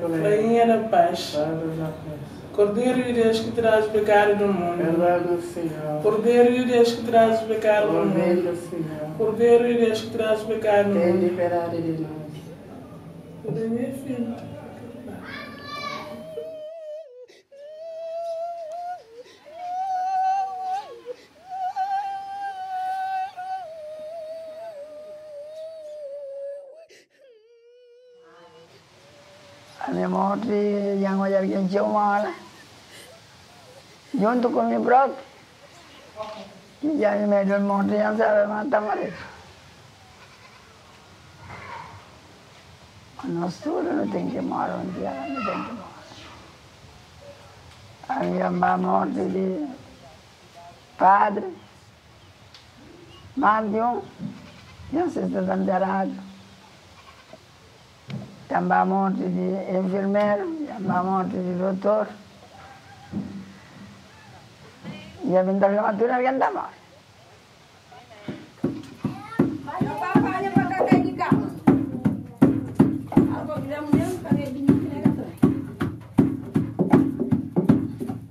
Por aí, Rainha da Paz, Pai. Cordeiro de Deus que traz o pecado do mundo, Verdade Senhor, Cordeiro de Deus que traz o pecado do mundo, do Senhor, Cordeiro de Deus que traz o pecado do tem mundo. liberdade de nós. Meu filho. Morte yang wajar gencio mala. Junto con mi brother. Y ya en medio del monte ya sabe matar marido. No tengo que morir un día, no tengo que morir. A minha má morte de padre, mais de um, já se está enterrado. Também a morte de enfermeiro, também a morte de doutor. E a vinda de matura alguém kena kata.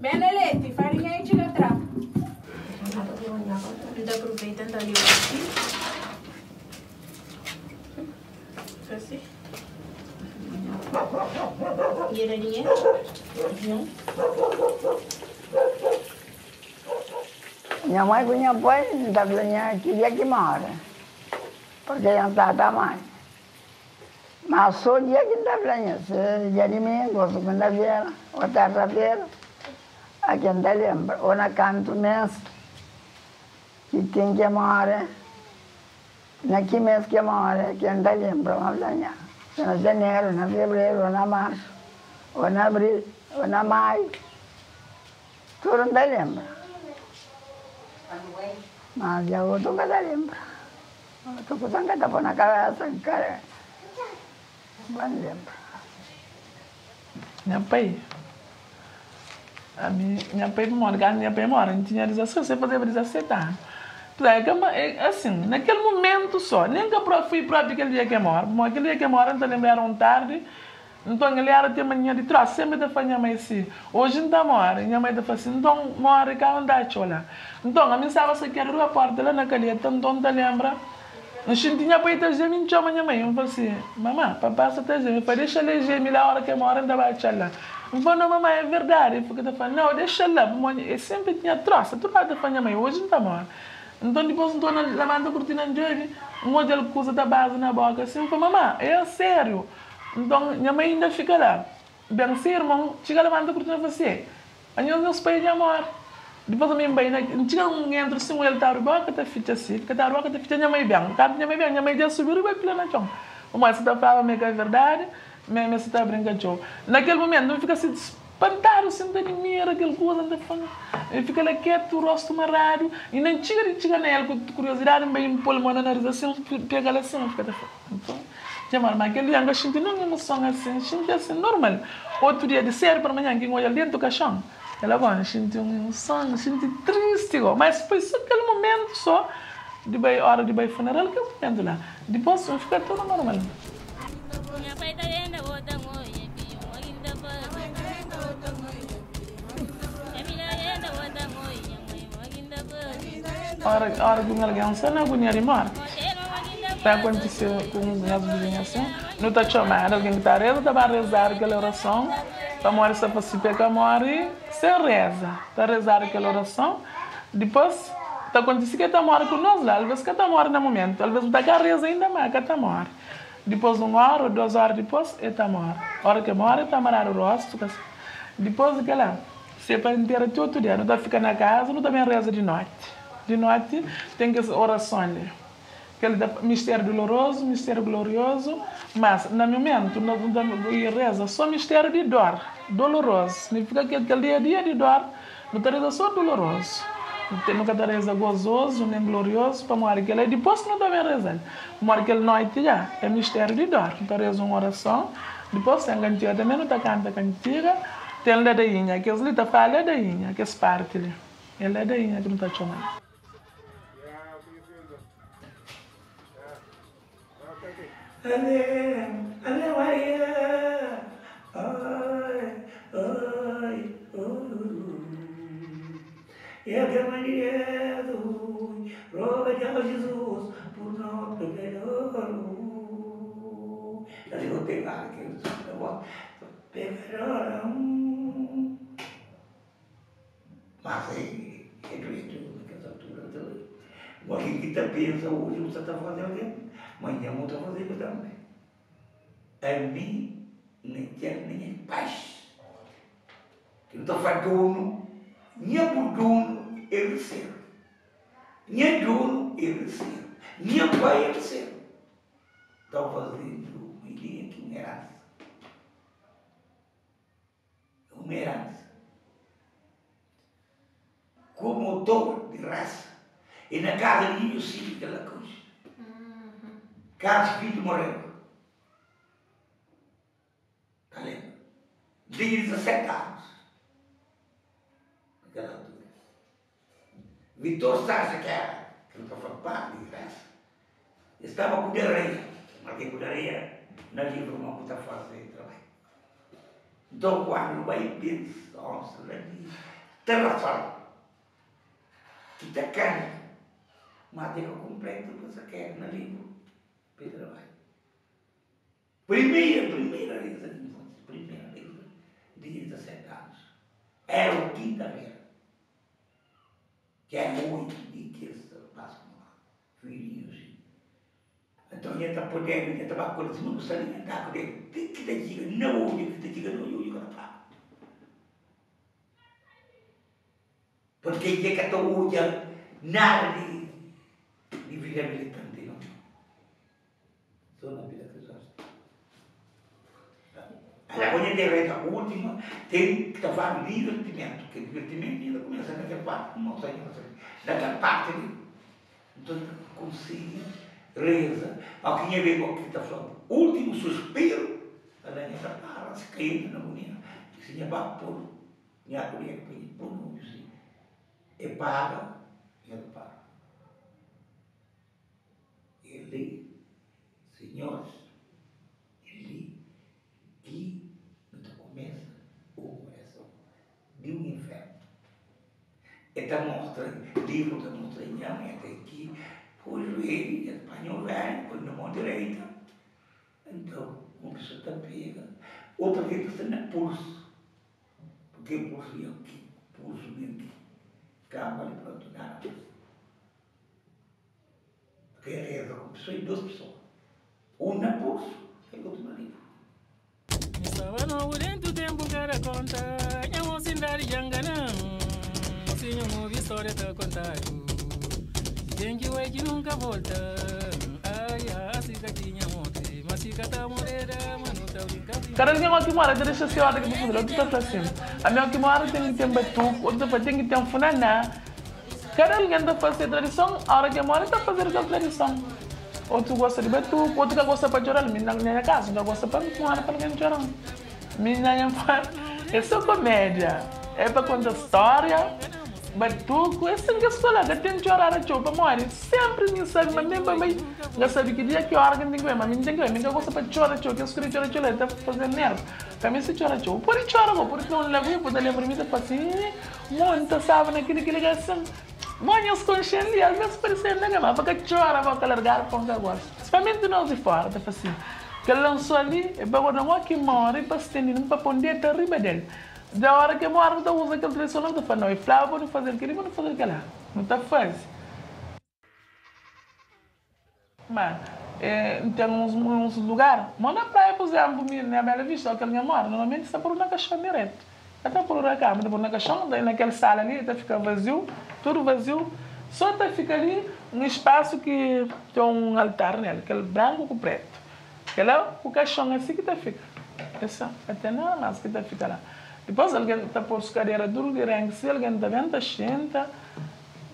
Benelete, farinha e tira trapo. Aproveitando ali o aqui. Assim. Era dinheiro? Minha mãe com minha pai está falando queria que mora. Porque já está tamanho. Mas só dia que falando, se dia de domingo, segunda-feira, ou terça-feira, a quem te lembra, ou na canto mês, que tem que mora, na que mês que mora, quem te lembra, vamos falar. Na janeiro, na fevereiro, ou na março, ou na abril, ou na maio, tudo não lembra. Mas que te lembra. Outro coisa que está na cabeça, cara. Não lembra. Minha pai. A minha, minha pai mora, minha pai mora, gente tinha 16, você fazia 17 anos. É, que, é, assim, naquele momento só, eu fui próprio aquele dia que mora, mas aquele dia que mora, então lembraram tarde, então ele era ter manhã de trás, sempre da minha mãe assim, hoje não mora, minha mãe da assim, então mora cá onde é chola. Então, a minha estava se quer a porta lá naquele, então te lembra, a gente tinha para ir ter não chama minha mãe, eu falei assim, mamãe, papai só tem gemi, deixa ele gemi lá a hora que mora, ainda vai chola. Eu falei, não, mamãe, é verdade, porque eu falei, não, deixa lá, eu sempre tinha troça, tu vai da minha mãe, hoje não mora. Então depois estou levando a cortina de hoje, um que usa da base na boca, assim, eu falei, mamãe, é sério. Então, minha mãe ainda fica lá. Bem, se irmão, chega levando a cortina você. Aí meus pais já moram. Depois a minha mãe, não tinha um entre assim, ele a boca, está ficha assim, fica a boca, está ficha minha mãe bem. Cada minha mãe bem, minha mãe já subiu e vai pela na chão. O mais está falando que é verdade, minha mãe está brincando. Naquele momento, não fica assim, espantado, assim, de mira, aquele coisa, anda falando. Ele fica lá quieto, o rosto marrado, e nem chega, chega nele, com curiosidade, um pulmão na nariz, assim, pega lá assim, fica Então, já mas aquele dia, a gente não emoção assim, a assim, normal. Outro dia de sério para amanhã, quem olha dentro do caixão, ela vai, a uma emoção, a gente triste, mas foi só aquele momento só, de hora de funeral, que eu momento lá. Depois, fica tudo normal. Hora, hora que alguém sana agonia de morte. Está acontecendo com minhas vizinhas assim. Não está chamando alguém que está rezando, está a rezar aquela oração. Para morrer, se você pegar, morre, você reza. Está a rezar aquela oração. Depois, está acontecendo que está morre conosco lá. Às vezes que está morre no momento. Às vezes está reza ainda mais, que está morre. Depois, uma hora ou duas horas depois, está morre. A hora que morre, está amarrado o rosto. Depois, aquela, você para inteira todo dia. Não está ficando na casa, não também reza de noite de noite tem que orações. Aquele mistério doloroso, mistério glorioso, mas no momento não reza só mistério de dor, doloroso. Significa que aquele dia, dia de dor, não está reza só doloroso. Nunca está reza gozoso, nem glorioso, para morrer aquele. Depois não está bem rezando. Morrer aquele noite já, é mistério de dor. Não está reza uma oração, depois tem cantiga também, não está canta cantiga, tem ladainha, que eles lhe falam ladainha, que é parte ali. É ladainha que não está chamando. Ale, Ale Maria. Ai, ai. E a Maria do roga de Jesus por nós pecadores. Eu digo, pegar vou pegar Mas aí, é doido naquela altura. então, O que pensa hoje, você está fazendo, amanhã eu estou fazendo também. A mim, nem quer nem em paz. Que não está fazendo, nem por dono, ele ser. Nem dono, ele ser. Nem pai, ele ser. Estão fazendo uma ideia que uma herança. Uma herança. Com motor de raça. E na casa de mim, filho daquela coisa. Carlos Filho morreu. Está lendo? 17 anos. Naquela altura. Vitor Sasha, que era, que não estava parte de graça, estava com diarreia. Marquei com diarreia na livro uma puta fase de trabalho. Então, quando vai pensa, nossa, lá de terra fala, que está carne, madeira completa, você quer na livro, para trabalho. Primeira, primeira vez primeira vez, de 17 anos. Era o quinta-feira. Que é muito de esse passo lá, filhinho assim. Então, ia estar podendo, ia estar com assim, não sabia andar com ele. Tem que te diga, não ouve, que te diga, não ouve, que não Porque ia que estou ouvindo nada de, de viabilitante, não. Só na vida que eu Ogni retta ultima tem que il divertimento, il divertimento ainda começa naquela parte, não sei, não sei, naquela parte ali. Então, consigo, reza, ao que tinha a ver com que está falando. Último suspiro, a lenha está para, se caindo na boninha, que se tinha para pôr, a que pôr no assim, e paga, e ele paga. Ele, senhores, ele, que então começa uma oração de um inferno. Então mostra, livro que mostra em minha até aqui, por joelho, espanhol velho, por mão direita. Então, uma pessoa está pega, outra vez está na pulso. Porque pulso é aqui, pulso vem aqui. Calma ali para outro lado. Porque reza com pessoa e duas pessoas. Um na pulso e outro na língua. Sabano dentro tempo cara conta, eu vou ensinar Mocinho movi história tá contado. Tem que vai que nunca volta. Ai, a siga tinha morte, mas siga tá morrera, mano tá brincando. Cara, ninguém aqui mora, deixa a senhora que eu vou fazer, assim. A minha que mora tem que ter um batuque, outra tem que ter um funaná. Cara, alguém está fazendo tradição, a hora que mora está fazendo aquela tradição. Outro gosta de batuque, outro que gosta para chorar, minha minha casa, não gosta para mora para alguém chorar. Minha é só comédia, é para contar história. Batuco, esse que escola que tem que orar a chopa, mora. Sempre me sabe, mas nem para mim, já sabe que dia que hora que tem que ver, mas não tem que ver, ninguém gosta para chorar a chopa, que eu escrevi chorar a chopa, está fazendo nervo. Para mim, se chora a chopa, por isso chora, por isso não levo, por isso lembro-me, está assim, monta, sabe, naquele que liga assim. Mãe, os conscientes, às vezes parecem nega, mas porque chora, vai largar para onde agora. Principalmente nós de fora, tá assim. Que ele lançou ali, e para quando aqui mora, e para se ter, para poder ter riba dele. Da hora que mora, então usa aquele tradicional, tá falando, não, e flava, não fazer aquilo, não fazer aquilo. Não tá fácil. Mas, é, tem uns, uns lugares, mas na praia, por exemplo, na Bela Vista, que ele mora, normalmente está por uma caixão direto. Até por uma cama, por uma caixão, daí naquela sala ali, até fica vazio, tudo vazio. Só até fica ali um espaço que tem um altar nele, aquele branco com preto. Aquele é o caixão assim que tá fica. Essa, até não, mas que tá fica lá. Depois alguém está por cadeira duro de rangue, se alguém está vendo, senta.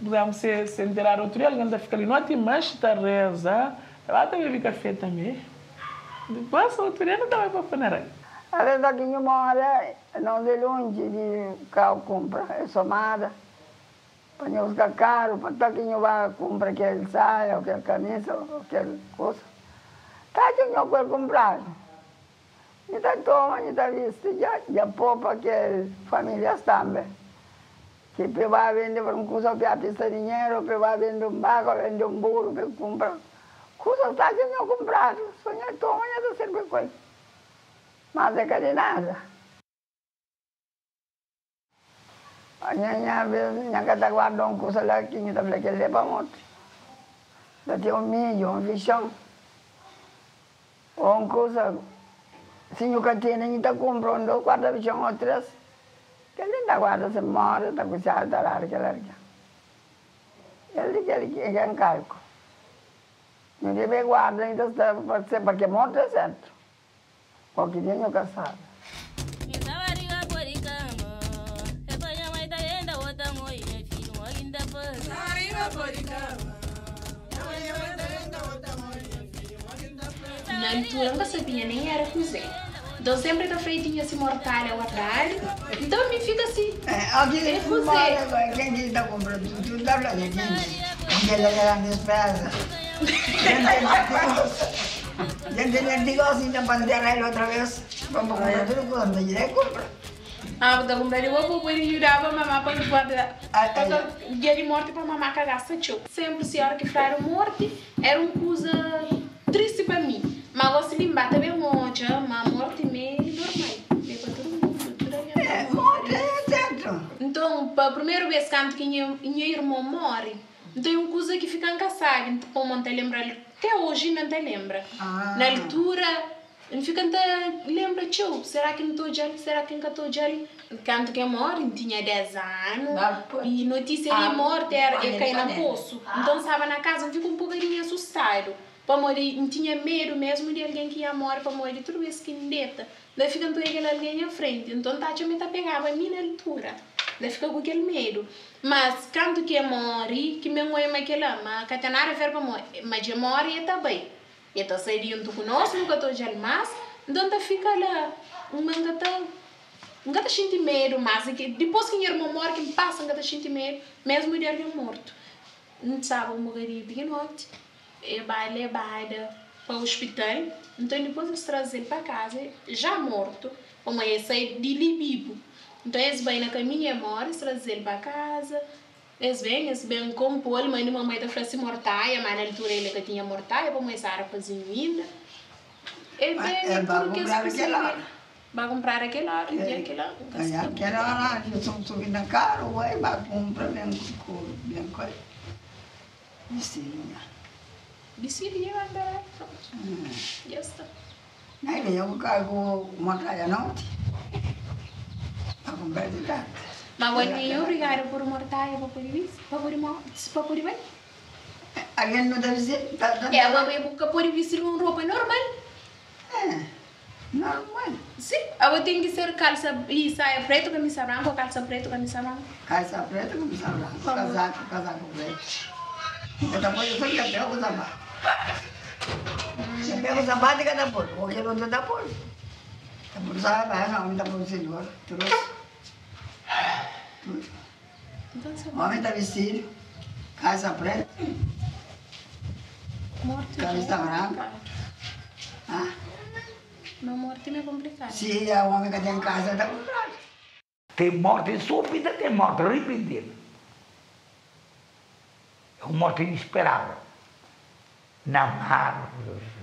Podemos se, se enterar outro dia, alguém está fica ali, não te mexe, está reza. Lá tem beber café também. Depois outro dia não estava para funeral. A aqui eu moro, não de longe de carro compra, é somada. Para os caro, para estar que eu vá comprar aquele saia, aquela camisa, aquela coisa. Tá que eu não comprar. Toma, e tá visto, já, já poupa que famílias também. Que pe vai vender para um custo que dinheiro, pe vai vender um barco, vender um burro, pe compra. Custa tá que não comprar. Sonha toma, já tá sempre coisa. Mas é que de nada. Nya nya nya kata guarda un cosa lá que tá falando que leva muito. Da tem um milho, um bichão. Uma coisa, se não tem nem está comprando, guarda bichão outras. Que ele ainda guarda se morre, está com chave da larga, larga. Ele que ele que é um calco. Não deve guardar, então está porque morre é certo. Porque tem o casado. Na altura não sabia nem era cozer. Então sempre está feitinho assim mortalha ao atalho. Então me fica assim. É, É não você. mora, quem está comprando tudo, dá para gente. Porque ele era despesa. Gente, gente, digo assim, da bandeira ele outra vez. Vamos comprar tudo quando ele compra. Ah, vou comprar eu vou pôr e jurava mamá para guardar. Ah, Para dia de morte para mamá cagar tio. Sempre se a hora que fraram morte era uma coisa triste para mim. Mas você limpar também monte, mas a morte meio normal. Meio para todo mundo. tudo aí, É, então. morre, é certo. Então, para a primeira vez que que minha, irmã morre, então é uma coisa que fica encaçada. Então, como não te lembra, até hoje não te lembra. Ah. Na altura, não fica te lembra, tio, será que não estou ali? Será que não estou ali? Quando que morre, tinha 10 anos. Ah. E notícia Ah, de morte era é cair na pode. poço. Então, estava na casa, fica um pouquinho assustado. Para morrer, não tinha medo mesmo de alguém que ia morrer para morrer, tudo isso que neta. Daí fica com aquele alguém à frente. Então, tá, me tá pegava a minha altura. Daí fica com aquele medo. Mas, quando que morre, que me aquela, mas que tem nada a ver com morrer. Mas já morre e tá bem. E tá saindo conosco, nunca estou de almas. Então, tá fica lá. Uma tá Nunca te senti medo, mas depois que minha irmã morre, que passa, nunca te senti medo, mesmo de alguém morto. Não sabe, morreria de noite. Eu vai levada para o hospital. Então, depois eles trazem ele para casa, já morto. Como ele sai de vivo. Então, eles vêm na caminha, morre, eles trazem ele para casa. Eles vêm, eles vêm com polo, mas minha mamãe está fazendo mortaia, mas na altura ele que tinha mortaia, para começar a fazer ainda. Ele Mas vem, ele vai tudo que eles comprar precisam. Vai comprar aquele hora, É. e aquele hora. Aquela hora, eu sou subindo caro, aí vai comprar bem couro, bem coisa. Vestirinha. Bicicleta cargo uma caia noite. Para comprar de gato. Mas quando eu obrigada por mortaia para pôr bem. Alguém não deve ser. Tá, tá, É, eu vou buscar pôr isso com roupa normal. É, normal. Sim, eu tenho que ser calça e saia preta, camisa branca, calça preta, camisa branca. Calça preta, camisa branca, casaco, casaco preto. Eu também sou que pego o sapato. Eu pego o sapato e cada por, porque não tem da por. Tá por sapato, não, tá por senhor, trouxe. Então, você O homem está vestido, calça preta, morte Camisa é branca. ah, Não, morte é complicado. se é o homem que tem casa, está comprado. Tem morte súbita, tem morte repentina. É uma morte inesperada. Na mar,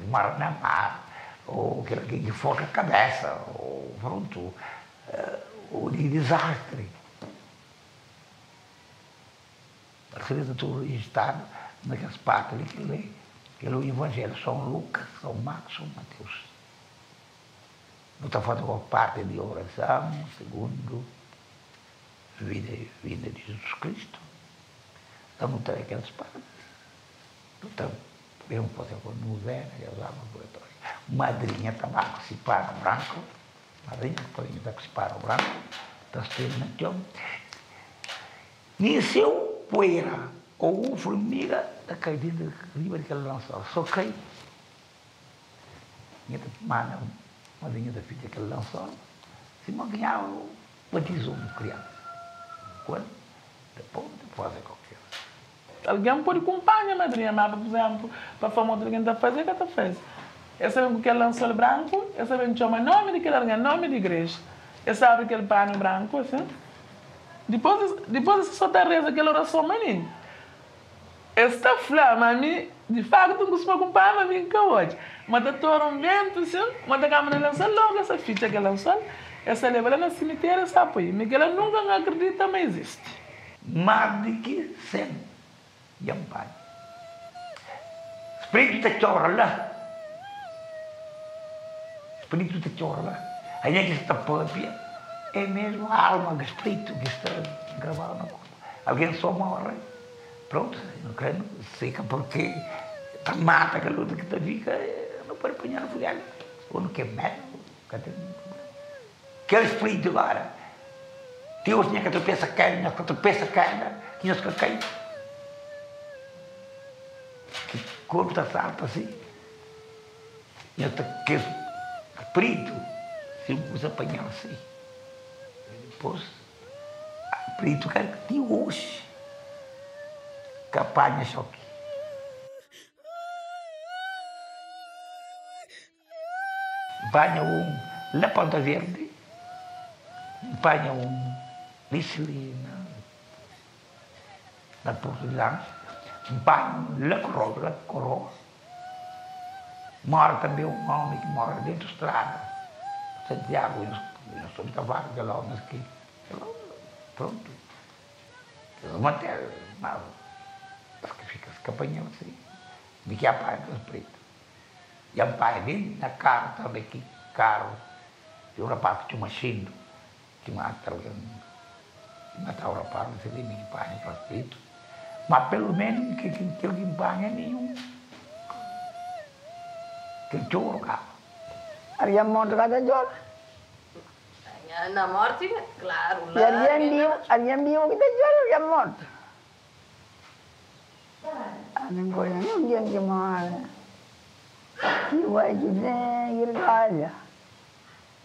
mar na mar, ou que alguém que foca a cabeça, ou pronto, eh, ou de desastre. Acredita tudo registrado naquelas partes ali que lê, que lê o Evangelho, São Lucas, São Marcos, São Mateus. Outra foto com parte de oração, segundo vida, vida de Jesus Cristo. Então não aquelas partes. Então, eu não posso com novena, eu usava. Madrinha estava com ciparo branco, madrinha, com ciparo branco, estando então. Niseu poeira, ou formiga, a cair dentro riba daquela lançola, só cai. Minha mana, madrinha da filha daquele lençol, se me ganhava o batismo criança. Quando? Depois, depois qualquer. Alguém pode acompanhar a madrinha, mas, por exemplo, para a forma de alguém está fazendo, que está fazendo. Essa vem com aquele lençol branco, essa vem chama nome daquele alguém, nome de igreja. Essa abre aquele pano branco, assim. Depois, depois essa só tá reza aquela oração, maninho. Esta flama, a de facto, não costuma acompanhar, mas mim que hoje. Mas tá todo um vento, assim, mas tá câmera lança logo essa ficha que lançou. Essa leva lá no cemitério. Mas ela nunca acredita, mas existe. mais do que sem Da chora lá. Espírito chora lá. Aí é que está própria. É mesmo a alma do espírito que está gravado na conta. Alguém só morre. Pronto, não quero, seca porque a mata que a luta que está viva, não pode apanhar fogo. Ou não quer medo. Que é o espírito agora. Deus tinha que cair, tinha que tu pensa cair, tinha que cair. Que corpo está salto assim. E até que espírito se usa apanhar assim. Depois, espírito que de hoje, que apanha choque. Apanha um lepanta verde, apanha um Licelina, na Porto de Lange, banho, la coroa. Mora também um homem que mora dentro da estrada, Santiago, de cavalo, que lá, mas que, pronto. Manter, mas, que fica escapanhando assim, de que apaga os pretos. E a pai dele, na carro também, que carro, e o rapaz que tinha uma chindo, que mata matar o rapaz, não sei nem que panha para preto. Mas pelo menos que que que que panha nenhum. Que choro cá. Ariam morto cada jor. Na morte, claro. E ariam vivo, ariam vivo kita jor, ariam morto. Anong ko yan, yung diyan ka mahal. Iway kita, irgalha.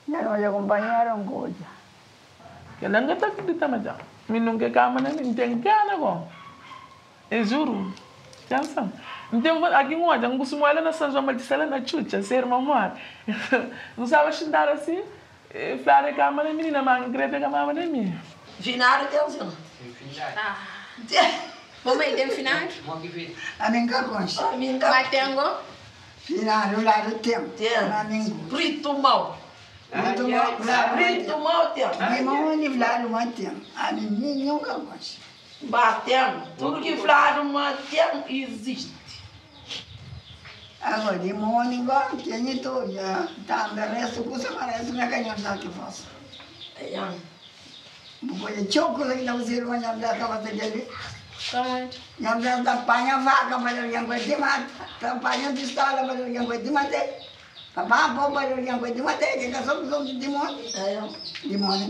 Yan mo siya kumpanyarong ko siya. Ela não está acreditando já. Me nunca cama, nem tem gana, É juro. Canção. Então, aqui um olha, um gosto ela na São João de Sela na chucha, ser mamãe. Não sabe xindar assim. Flare cama na menina, mas greta cama na minha. Finado, Deus. Ah. Vamos aí, tem final? Aning ka kons. Batengo? Finado lá do tempo. Aning Prito mau. Prito mau, claro. Prito mau, tem. Di mo ni vlado mo tempo. Aning ninyo ka kons. Batendo. Tudo que Flávio mantém existe. Agora, di mo ni ba, kanya to ya. Tanda resto ko sa resto na kanya sa ki fas. Ayan. Buko ya choko sa ina usir mo nyam da ka bata jali. Come Nyam da da panya vaca balor yang ko timat. Ta panya pistola balor yang ko timate. Papa po balor yang ko timate. Ke ka sob sob di mo. Ayan. Di mo ni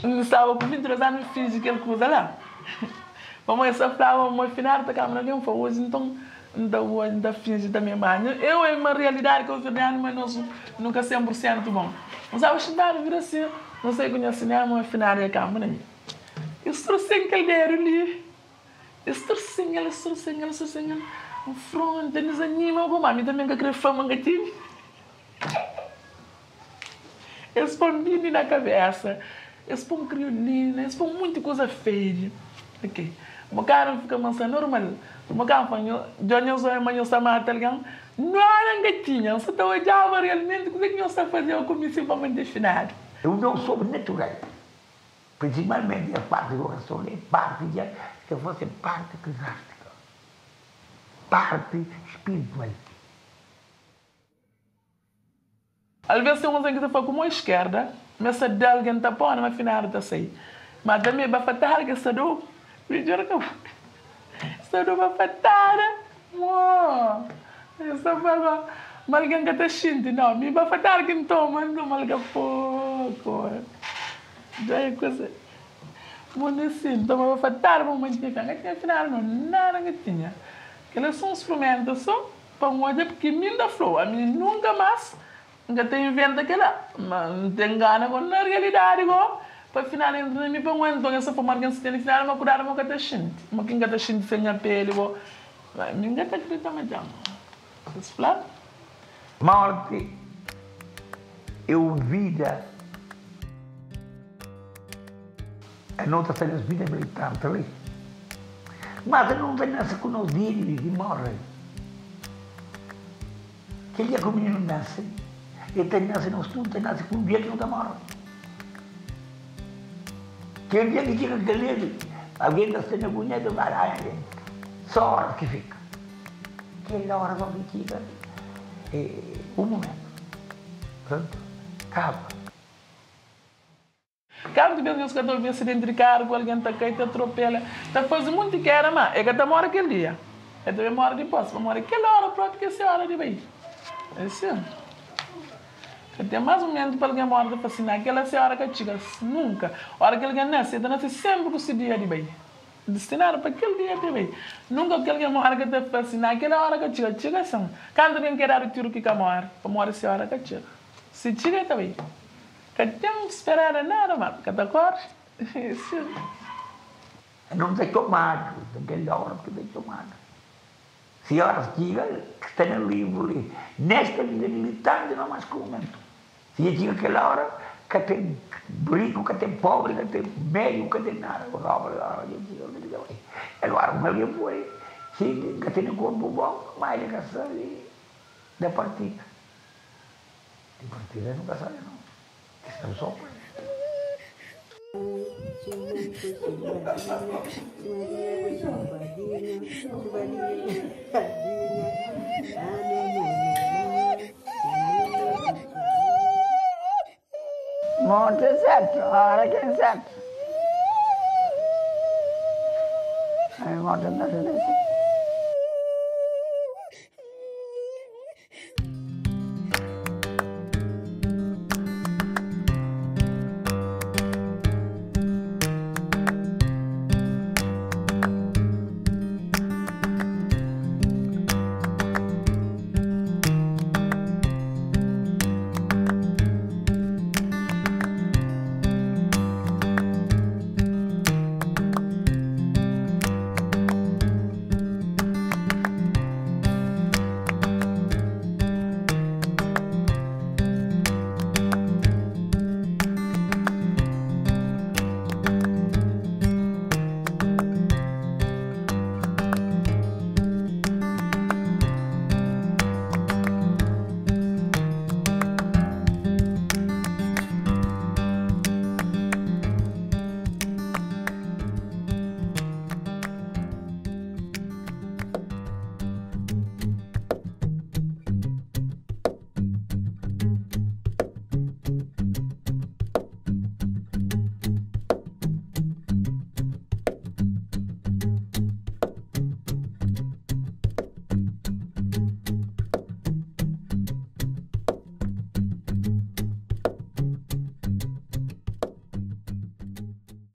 tesa. Agora men ka kons. Não estava com 23 anos, fiz aquela coisa lá. Vamos essa flava, mas final da câmera nem foi hoje, então ainda hoje, ainda finge da minha mãe. Eu é uma realidade que eu vi mas nós nunca 100% bom. Mas acho que vir assim, não sei conhecer nem uma final da câmera. Eu estou sem caldeiro ali. Estou sem ela, estou sem ela, estou sem ela. Um fronte, nos anima, como a mim também que querer fama que tive. Mini na cabeça, eles põem criolina, eles põem muita coisa feia. Ok. Uma cara fica mansa normal. Uma cara fanho, Johnny só é manhã sama talgam. Não era gatinha, só estava já realmente o que eu está fazendo eu comecei para me definir. Eu não sou natural. Principalmente a parte do é parte de, se fosse parte eclesiástica. Parte espiritual. Às vezes tem coisa que você faz com a esquerda, mas se de alguém está pondo, mas final está sei. Mas também vai fatar que se do, me juro que se do vai fatar. Uau! Essa vai malgan que está xinte, não, me vai fatar que então, mas não malga pouco. Já é coisa. Muito assim, então vai fatar, mas não tinha que tinha final, não, nada que tinha. Aqueles são instrumentos só para um olhar porque me dá flor, a mim nunca mais nga te inventa aquela mas tem gana com na realidade go para final entra mi pa ngwen tonga sa pamar gan siteni final ma kudara mo kata shinti mo kinga ta shinti senya pele go mi nga ta krita ma jam plano. Morte ou vida. A nota tem as vidas militantes ali. Mas não tem nessa com os dias e morre. Que dia que o menino nasce, tem nasce no estudo, tem nasce com um dia que não morre. Que dia que chega aquele, alguém está sendo vai lá, gente. Só hora que fica. Que hora que fica. É, um momento. Pronto. Acaba. Quando vê os que estão acidente de carro, alguém está caindo, te atropela, está fazendo muito que era, mas é que está mora aquele dia. É também mora depois, para mora aquela hora própria que essa hora de bem. É assim. Tem mais ou menos para alguém mora de fascinar, aquela senhora que chega nunca. A hora que alguém nasce, ele nasce sempre com esse dia de bem. Destinado para aquele dia de bem. Nunca que alguém mora que te fascinar, aquela hora que chega, chega assim. Quando alguém quer dar o tiro que mora, para mora essa hora que chega. Se chega também. Que tem que esperar nada, mas que te acorda. Sim. Não tem tomado, aquela hora que tem tomado. Senhoras, diga que tem livro ali. Nesta vida militante não mais comento. Eu digo aquela hora que tem rico, que tem pobre, que tem médio, que tem nada. Agora, uma ali foi. Sim, que tem um corpo bom, mas ele quer sair da partida. De partida nunca sai, não. Isso é só coisa. Monte é certo, a hora que é certo. Aí monte não é assim.